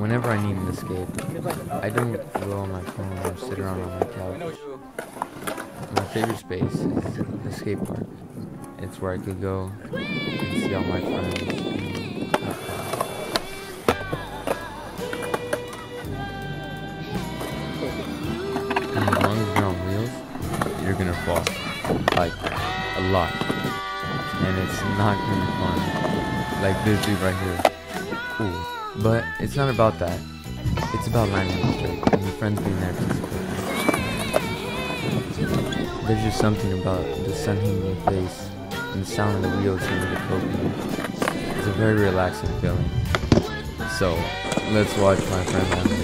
whenever I need an escape, I don't go on my phone or sit around on my couch. My favorite space is the skate park. It's where I could go and see all my friends. and as long as you're on wheels, you're gonna fall. Like, a lot. And it's not gonna be fun. Like this dude right here. Ooh. But it's not about that. It's about the trick and your friends being there to. There's just something about the sun hitting your face and the sound of the wheels hitting the coconut. It's a very relaxing feeling. So, let's watch my friend.